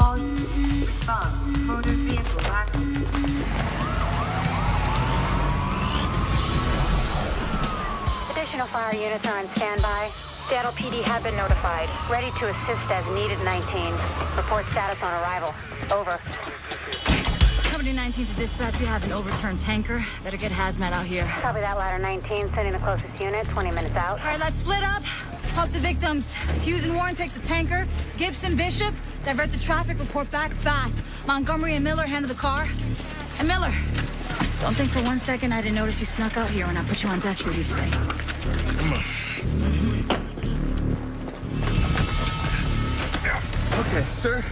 All units, response. Motor vehicle active. Additional fire units are on standby. Seattle PD have been notified. Ready to assist as needed 19. Report status on arrival. Over. Company 19 to dispatch, we have an overturned tanker. Better get hazmat out here. Copy that ladder 19. Sending the closest unit. 20 minutes out. All right, let's split up. Help the victims. Hughes and Warren take the tanker. Gibson, Bishop, divert the traffic. Report back fast. Montgomery and Miller handle the car. And Miller, don't think for one second I didn't notice you snuck out here when I put you on desk duty today. Okay, sir.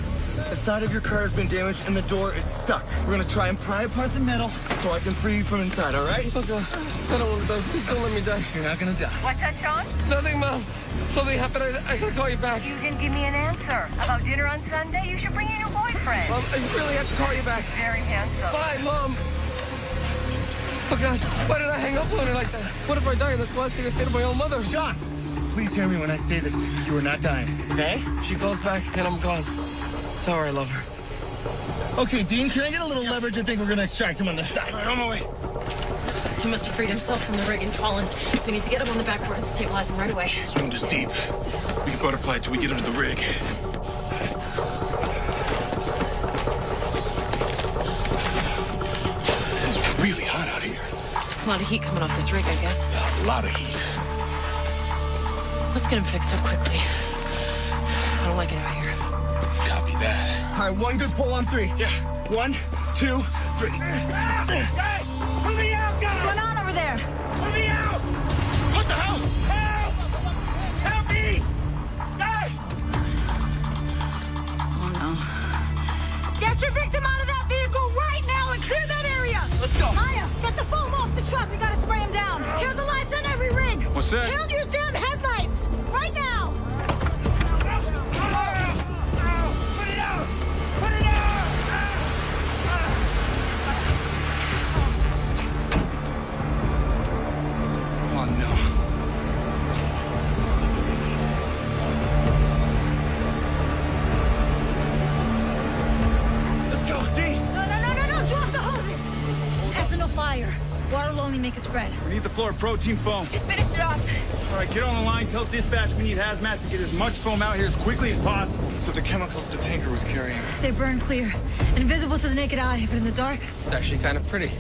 The side of your car has been damaged and the door is stuck. We're gonna try and pry apart the metal so I can free you from inside, all right? Oh, God. I don't want to die. Please don't let me die. You're not gonna die. What's that, Sean? Nothing, Mom. Something happened. I, I gotta call you back. You didn't give me an answer. About dinner on Sunday? You should bring in your boyfriend. Mom, I really have to call you back. Very handsome. Bye, Mom. Oh, God. Why did I hang up on her like that? What if I die and that's the last thing I say to my own mother? Sean, please hear me when I say this. You are not dying, okay? She calls back and I'm gone. Tell her I love her. Okay, Dean, can I get a little leverage? I think we're gonna extract him on the side. All right, on my way. He must have freed himself from the rig and fallen. We need to get him on the back foot and stabilize him right away. This wound is deep. We can butterfly until we get under the rig. It's really hot out here. A lot of heat coming off this rig, I guess. A lot of heat. Let's get him fixed up quickly. I don't like it out here. Copy that. All right, one good pull on three. Yeah. One, two, three. Guys, let me out, guys! What's going on over there? Let me out! What the hell? Help! Help me! Guys! Oh, no. Get your victim out of that vehicle right now and clear that area! Let's go. Maya, get the foam off the truck. We gotta spray him down. Kill the lights on every rig. What's that? Kill your damn Water will only make it spread. We need the fluoroprotein foam. Just finish it off. All right, get on the line. Tell dispatch we need hazmat to get as much foam out here as quickly as possible. So the chemicals the tanker was carrying. They burn clear. Invisible to the naked eye, but in the dark, It's actually kind of pretty.